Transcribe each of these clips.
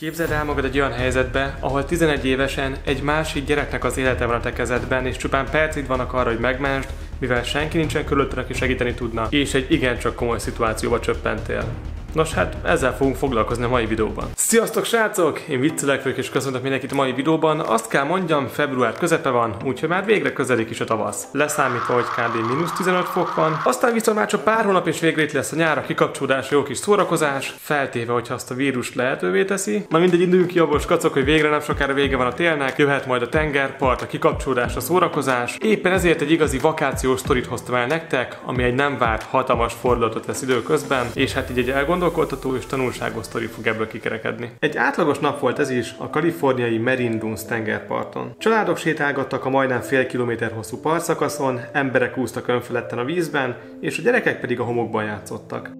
Képzeld el magad egy olyan helyzetbe, ahol 11 évesen egy másik gyereknek az élete van a te kezedben, és csupán percid vannak arra, hogy megmensd, mivel senki nincsen körülötted, aki segíteni tudna, és egy igencsak komoly szituációba csöppentél. Nos hát ezzel fogunk foglalkozni a mai videóban. Sziasztok srácok! Én viccelek vagyok és köszöntök mindenkit a mai videóban. Azt kell mondjam, február közepe van, úgyhogy már végre közelik is a tavasz. Leszámítva, hogy kb. mínusz 15 fok van. Aztán viszont már csak pár hónap és végre itt lesz a nyár, a kikapcsolódás, jó kis szórakozás, feltéve, hogy azt a vírus lehetővé teszi. Na mindegy, induljunk ki abból, kacok, hogy végre nem sokára vége van a télnek, jöhet majd a tengerpart, a kikapcsolódás, a szórakozás. Éppen ezért egy igazi vakációs sztorit hoztam el nektek, ami egy nem várt hatalmas fordulatot vesz időközben, és hát így egy elgondolás gondolkodtató és tanulságos sztori fog ebből kikerekedni. Egy átlagos nap volt ez is a kaliforniai Marine Dunes tengerparton. Családok sétálgattak a majdnem fél kilométer hosszú partszakaszon, emberek úsztak önfeledten a vízben, és a gyerekek pedig a homokban játszottak.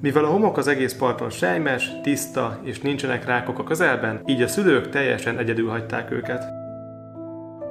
Mivel a homok az egész parton sejmes, tiszta és nincsenek rákok a közelben, így a szülők teljesen egyedül hagyták őket.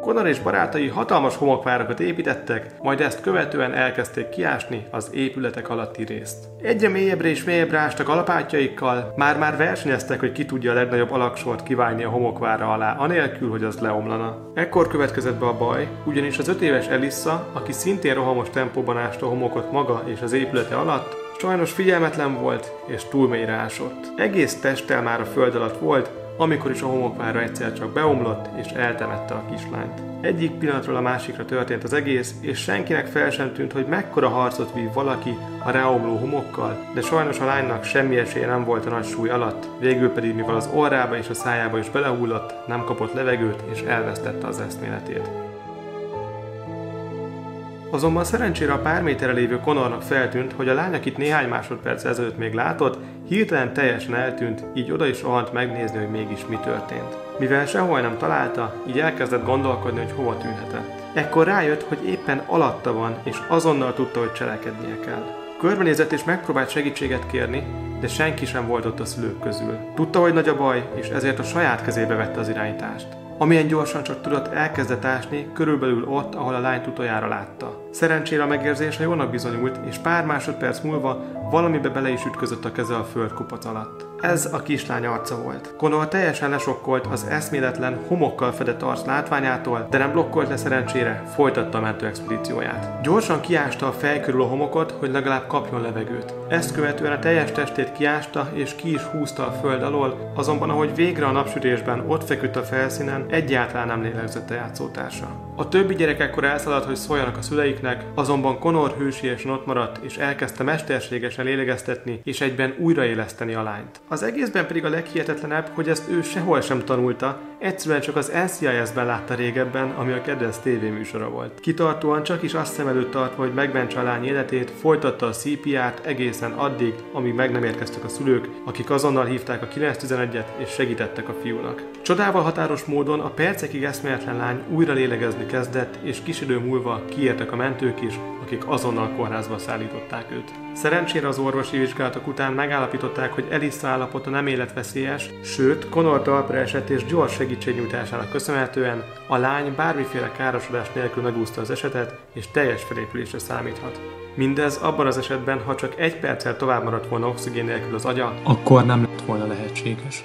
Connor és barátai hatalmas homokvárakat építettek, majd ezt követően elkezdték kiásni az épületek alatti részt. Egyre mélyebbre és mélyebbre ástak alapátjaikkal, már-már versenyeztek, hogy ki tudja a legnagyobb alaksort kiválni a homokvára alá, anélkül, hogy az leomlana. Ekkor következett be a baj, ugyanis az öt éves Elissa, aki szintén rohamos tempóban ásta a homokot maga és az épülete alatt, sajnos figyelmetlen volt és túl mélyre ásott. Egész testtel már a föld alatt volt, amikor is a homokvára egyszer csak beomlott és eltemette a kislányt. Egyik pillanatról a másikra történt az egész, és senkinek fel sem tűnt, hogy mekkora harcot vív valaki a ráomló homokkal, de sajnos a lánynak semmi esélye nem volt a nagy súly alatt, végül pedig mivel az orrába és a szájába is belehullott, nem kapott levegőt és elvesztette az eszméletét. Azonban szerencsére a pár méterre lévő Connornak feltűnt, hogy a lány, akit néhány másodperc ezelőtt még látott, hirtelen teljesen eltűnt, így oda is rohant megnézni, hogy mégis mi történt. Mivel sehol nem találta, így elkezdett gondolkodni, hogy hova tűnhetett. Ekkor rájött, hogy éppen alatta van, és azonnal tudta, hogy cselekednie kell. Körbenézett és megpróbált segítséget kérni, de senki sem volt ott a szülők közül. Tudta, hogy nagy a baj, és ezért a saját kezébe vette az irányítást. Amilyen gyorsan csak tudott, elkezdett ásni, körülbelül ott, ahol a lányt utoljára látta. Szerencsére a megérzése jónak bizonyult, és pár másodperc múlva valamibe bele is ütközött a keze a földkupac alatt. Ez a kislány arca volt. Connor teljesen lesokkolt az eszméletlen, homokkal fedett arc látványától, de nem blokkolt le szerencsére, folytatta a mentő. Gyorsan kiásta a fej körül a homokot, hogy legalább kapjon levegőt. Ezt követően a teljes testét kiásta és ki is húzta a föld alól, azonban ahogy végre a napsütésben ott feküdt a felszínen, egyáltalán nem lélegzett a játszótársa. A többi gyerek ekkor elszaladt, hogy szóljanak a szüleiknek, azonban Connor hősiesen ott maradt, és elkezdte mesterségesen lélegeztetni, és egyben újraéleszteni a lányt. Az egészben pedig a leghihetetlenebb, hogy ezt ő sehol sem tanulta, egyszerűen csak az NCIS-ben látta régebben, ami a kedvenc tévéműsora volt. Kitartóan csak is azt szem előtt tartva, hogy megmentse a lány életét, folytatta a CPR-t egészen addig, amíg meg nem érkeztek a szülők, akik azonnal hívták a 911-et és segítettek a fiúnak. Csodával határos módon a percekig eszméletlen lány újra lélegezni kezdett, és kis idő múlva kiértek a mentők is, akik azonnal kórházba szállították őt. Szerencsére az orvosi vizsgálatok után megállapították, hogy Elissa állapota nem életveszélyes, sőt, Connor talpra esett és gyors segítségnyújtásának köszönhetően a lány bármiféle károsodás nélkül megúszta az esetet, és teljes felépülésre számíthat. Mindez abban az esetben, ha csak egy perccel tovább maradt volna oxigén nélkül az agya, akkor nem lett volna lehetséges.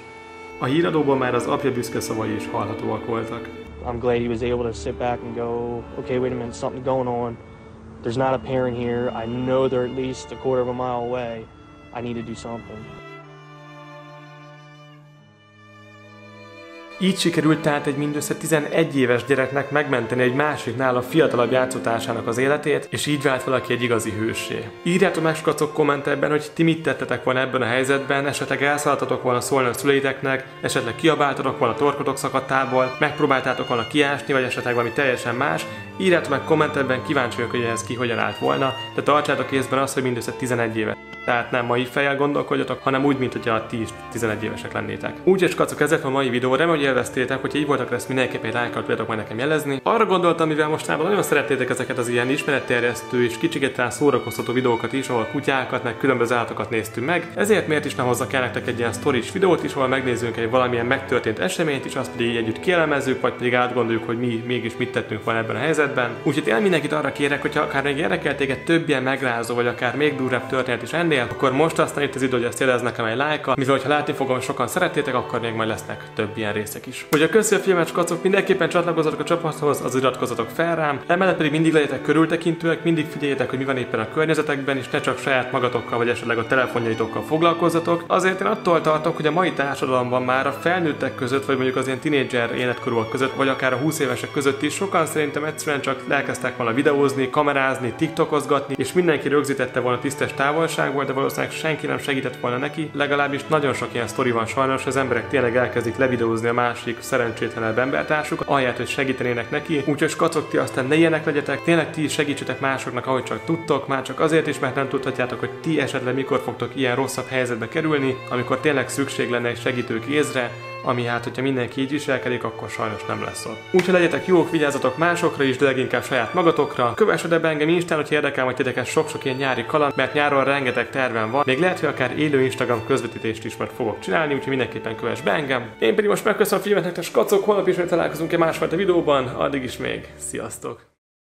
A híradóban már az apja büszke szavai is hallhatóak voltak. I'm glad he was able to sit back and go, okay, wait a minute, something's going on. There's not a parent here. I know they're at least a quarter of a mile away. I need to do something. Így sikerült tehát egy mindössze 11 éves gyereknek megmenteni egy másik nála fiatalabb játszótársának az életét, és így vált valaki egy igazi hősé. Írjátok meg skacok kommentelben, hogy ti mit tettetek volna ebben a helyzetben, esetleg elszaladtatok volna szólni a szüleiteknek, esetleg kiabáltatok volna a torkotok szakadtából, megpróbáltátok volna kiásni, vagy esetleg valami teljesen más. Írjátok meg kommentelben, kíváncsi vagyok, hogy ez ki hogyan állt volna, de tartsátok észben azt, hogy mindössze 11 éve. Tehát nem mai fejjel gondolkodjatok, hanem úgy, mint hogyha 10-11 évesek lennétek. Úgyhogy kacok, ezek a mai videó, remélem, hogy élveztétek, hogyha így voltak lesz mindenképp egy lájkot tudjátok majd nekem jelezni. Arra gondoltam, mivel mostában nagyon szerettétek ezeket az ilyen ismeretterjesztő és kicsiket talán szórakoztató videókat is, ahol kutyákat, meg különböző állatokat néztünk meg. Ezért miért is nem hozzak el nektek egy ilyen stories videót is, ahol megnézzünk egy valamilyen megtörtént eseményt, és azt pedig együtt kielemezzük, vagy pedig átgondoljuk, hogy mi mégis mit tettünk volna ebben a helyzetben esetben. Úgyhogy én mindenkit arra kérek, hogyha akár még érdekel téged több ilyen megrázó, vagy akár még durvább történet is ennél, akkor most aztán itt az idő, hogy ezt jelez nekem egy lájka, mivel ha látni fogom, sokan szeretétek, akkor még majd lesznek több ilyen részek is. Hogy a köszi a filmes kacok, mindenképpen csatlakozzatok a csapathoz, az iratkozatok fel rám, emellett pedig mindig legyetek körültekintőek, mindig figyeljetek, hogy mi van éppen a környezetekben, és ne csak saját magatokkal vagy esetleg a telefonjaitokkal foglalkozzatok. Azért én attól tartok, hogy a mai társadalomban már a felnőttek között, vagy mondjuk az ilyen tinédzser életkorúak között, vagy akár a 20 évesek között is sokan szerintem egyszerűen csak elkezdtek volna videózni, kamerázni, tiktokozgatni, és mindenki rögzítette volna tisztes távolságból, de valószínűleg senki nem segített volna neki. Legalábbis nagyon sok ilyen sztori van sajnos, az emberek tényleg elkezdik levideózni a másik szerencsétlenebb embertársuk, ahelyett, hogy segítenének neki. Úgyhogy skacok ti aztán ne ilyenek legyetek, tényleg ti segítsetek másoknak, ahogy csak tudtok, már csak azért is, mert nem tudhatjátok, hogy ti esetleg mikor fogtok ilyen rosszabb helyzetbe kerülni, amikor tényleg szükség lenne egy segítő kézre, ami hát, hogyha mindenki így viselkedik, akkor sajnos nem lesz ott. Úgyhogy legyetek jók, vigyázzatok másokra is, de leginkább saját magatokra. Kövessetek be engem Instán, hogy érdekel majd titeket sok-sok ilyen nyári kaland, mert nyáron rengeteg terven van. Még lehet, hogy akár élő Instagram közvetítést is majd fogok csinálni, úgyhogy mindenképpen kövess be engem. Én pedig most megköszönöm a figyelmet nektek, skacok, holnap is találkozunk egy másfajta videóban, addig is még. Sziasztok!